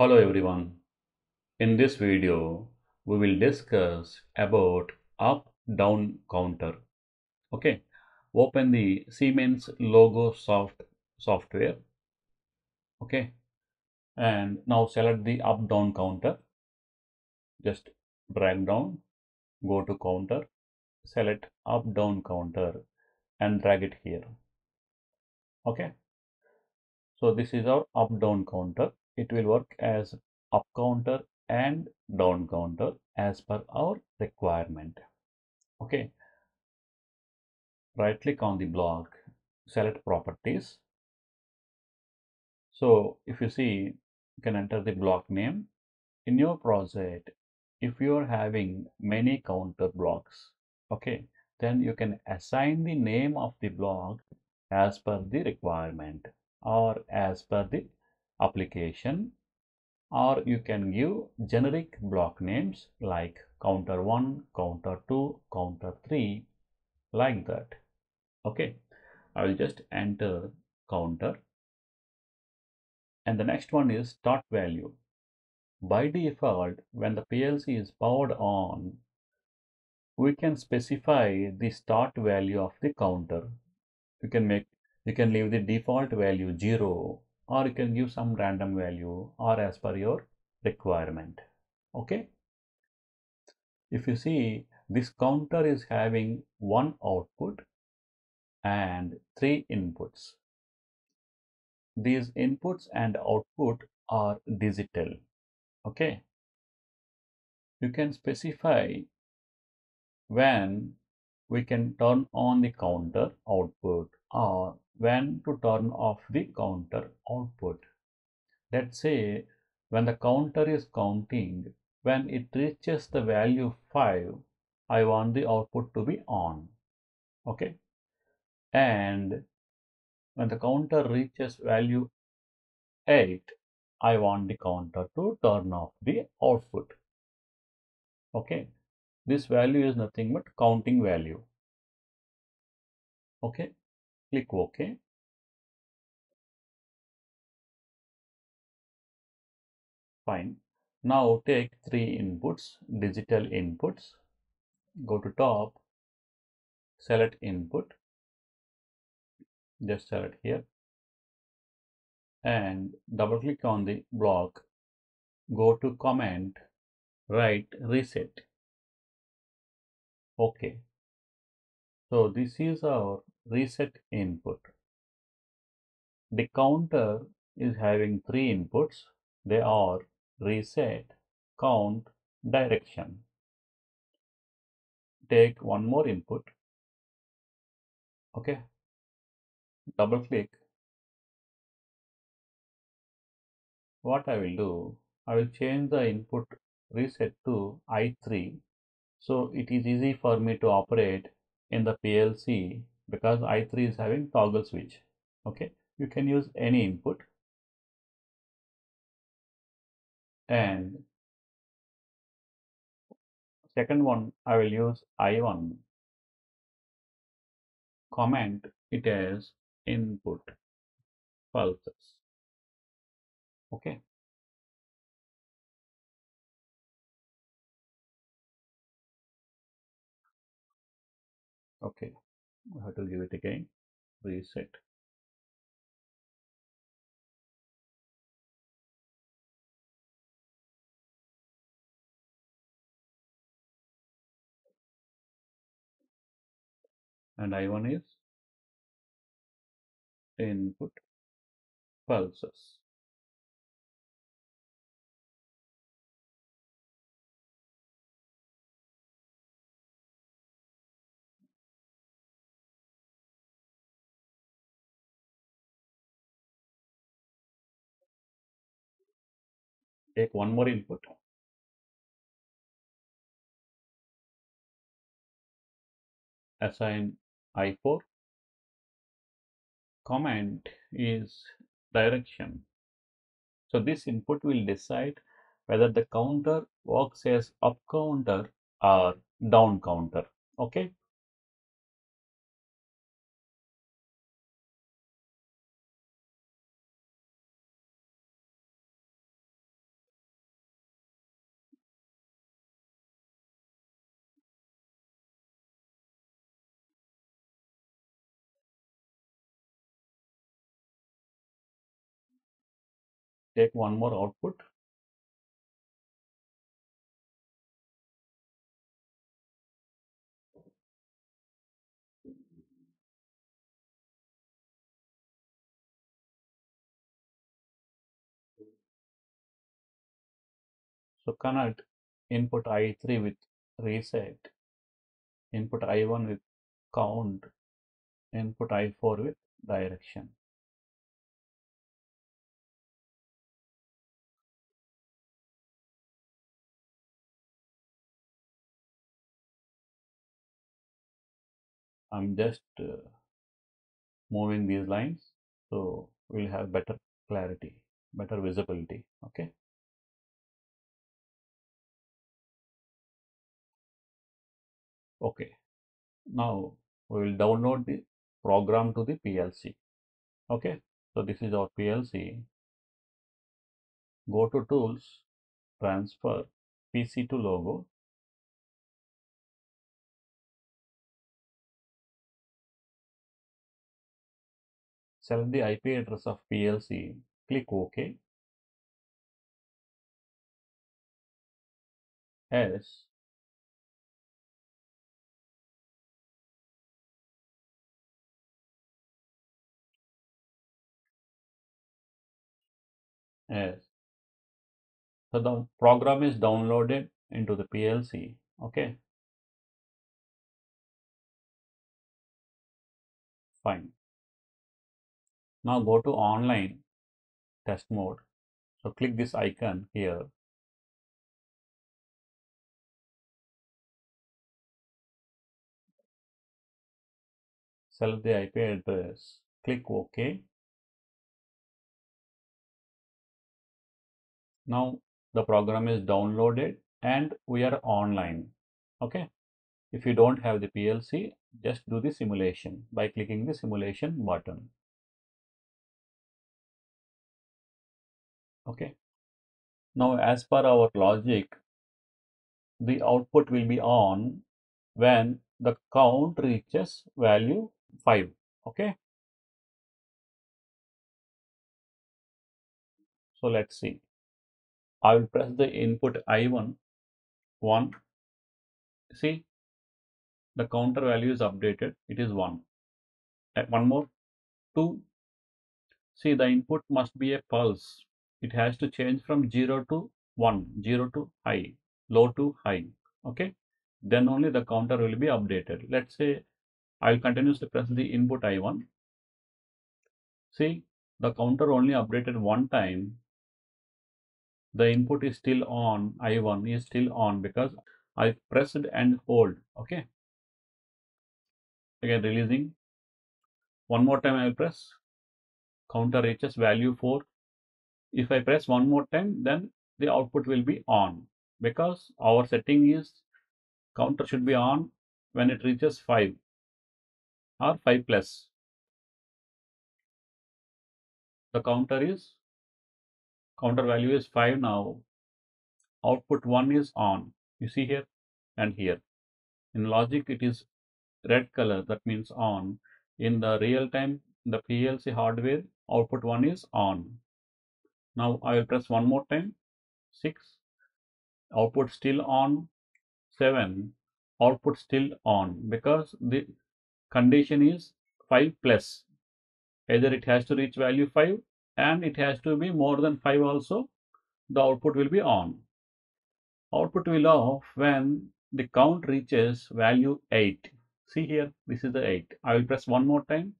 Hello everyone. In this video, we will discuss about up down counter. Okay, open the Siemens logo soft software. Okay, and now select the up down counter. Just drag down, go to counter, select up down counter and drag it here. Okay, so this is our up down counter it will work as up counter and down counter as per our requirement. Okay. Right click on the block select properties. So if you see you can enter the block name. In your project if you are having many counter blocks okay then you can assign the name of the block as per the requirement or as per the application or you can give generic block names like counter 1 counter 2 counter 3 like that. Okay i will just enter counter. And the next one is start value. By default when the plc is powered on we can specify the start value of the counter. You can make you can leave the default value 0 or you can give some random value or as per your requirement. Okay? If you see this counter is having one output and three inputs. These inputs and output are digital. Okay? You can specify when we can turn on the counter output or when to turn off the counter output. Let's say when the counter is counting, when it reaches the value 5, I want the output to be on. Okay. And when the counter reaches value 8, I want the counter to turn off the output. Okay. This value is nothing but counting value. Okay click OK. Fine. Now take three inputs, digital inputs. Go to top, select input. Just select here and double click on the block. Go to comment, write reset. Okay. So this is our reset input. The counter is having three inputs. They are reset, count, direction. Take one more input. Okay. Double click. What I will do, I will change the input reset to I3 so it is easy for me to operate in the PLC because i3 is having toggle switch. Okay you can use any input. And second one I will use i1 comment it as input pulses. Okay. Okay I have to give it again. Reset. And I1 is input pulses take one more input assign i4 comment is direction. So this input will decide whether the counter works as up counter or down counter. Okay take one more output. So connect input i3 with reset, input i1 with count, input i4 with direction. I'm just uh, moving these lines so we'll have better clarity, better visibility. Okay. Okay. Now we will download the program to the PLC. Okay. So this is our PLC. Go to tools, transfer PC to logo. Select the IP address of PLC, click OK. Yes. Yes. So the program is downloaded into the PLC. Okay. Fine. Now go to online test mode. So click this icon here. Select the IP address. Click OK. Now the program is downloaded and we are online. Okay. If you don't have the PLC, just do the simulation by clicking the simulation button. Okay. Now as per our logic, the output will be on when the count reaches value 5. Okay. So let's see. I will press the input I1, 1. See, the counter value is updated. It is 1. One more, 2. See, the input must be a pulse. It has to change from 0 to 1, 0 to high, low to high. Okay. Then only the counter will be updated. Let's say I will continuously press the input I1. See, the counter only updated one time the input is still on i1 is still on because i pressed and hold okay again releasing one more time i will press counter reaches value 4 if i press one more time then the output will be on. Because our setting is counter should be on when it reaches 5 or 5 plus. The counter is counter value is 5 now. Output 1 is on. You see here and here. In logic it is red color. That means on. In the real time the PLC hardware output 1 is on now I will press one more time. 6 output still on. 7 output still on. Because the condition is 5 plus. Either it has to reach value 5 and it has to be more than 5 also the output will be on. Output will off when the count reaches value 8 see here this is the 8 i will press one more time.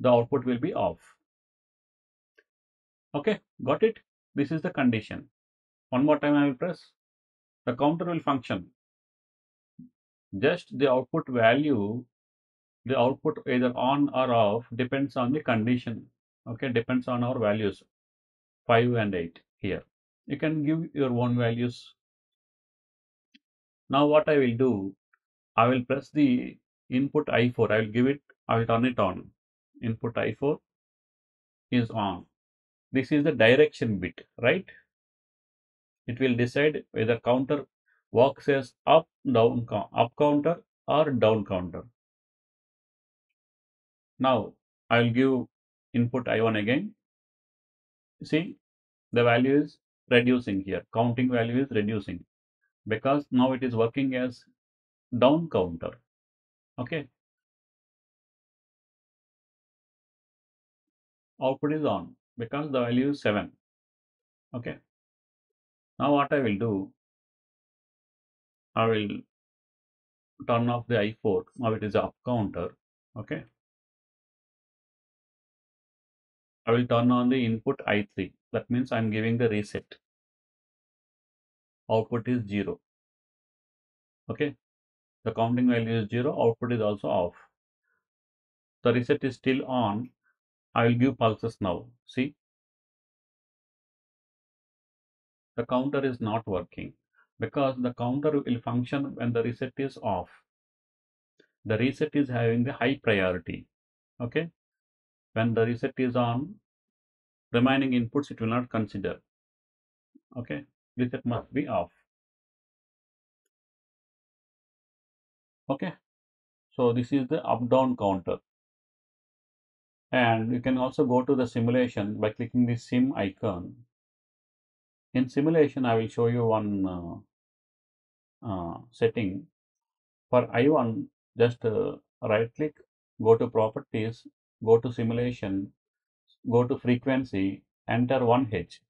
The output will be off okay got it? This is the condition. One more time i will press. The counter will function. Just the output value the output either on or off depends on the condition. Okay depends on our values 5 and 8 here. You can give your own values. Now what i will do i will press the input i4 i will give it i will turn it on. Input i4 is on this is the direction bit right it will decide whether counter works as up down up counter or down counter now i will give input I1 again. See, the value is reducing here. Counting value is reducing because now it is working as down counter. Okay. Output is on because the value is 7. Okay. Now what I will do, I will turn off the I4. Now it is up counter. Okay. I will turn on the input I3. That means I'm giving the reset. Output is 0. Okay. The counting value is 0. Output is also off. The reset is still on. I will give pulses now. See. The counter is not working because the counter will function when the reset is off. The reset is having the high priority. Okay. When the reset is on, remaining inputs it will not consider. Okay. Reset must be off. Okay. So this is the up down counter. And you can also go to the simulation by clicking the sim icon. In simulation, I will show you one uh, uh, setting. For I1, just uh, right click, go to properties, go to simulation, go to frequency, enter 1H.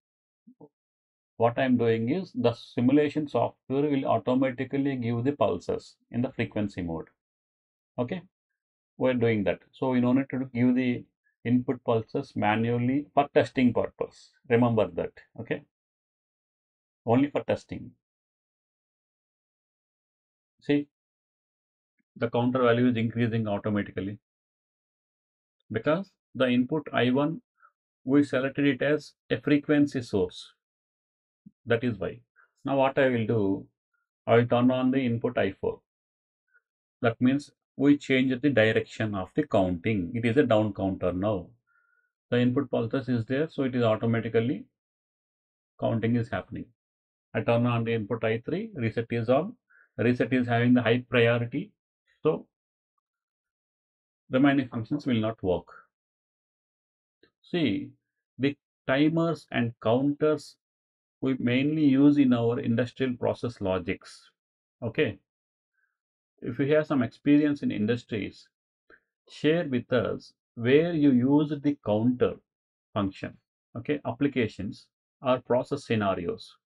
What I am doing is the simulation software will automatically give the pulses in the frequency mode. Okay, we're doing that. So we don't need to give the input pulses manually for testing purpose. Remember that. Okay, only for testing. See, the counter value is increasing automatically because the input I1 we selected it as a frequency source that is why now what I will do I will turn on the input I4 that means we change the direction of the counting. It is a down counter now. The input pulses is there so it is automatically counting is happening. I turn on the input I3 reset is on. Reset is having the high priority so remaining functions will not work. See, the timers and counters we mainly use in our industrial process logics. Okay. If you have some experience in industries, share with us where you use the counter function. Okay. Applications or process scenarios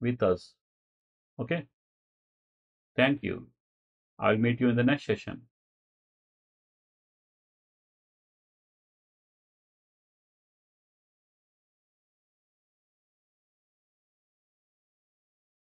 with us. Okay. Thank you. I'll meet you in the next session.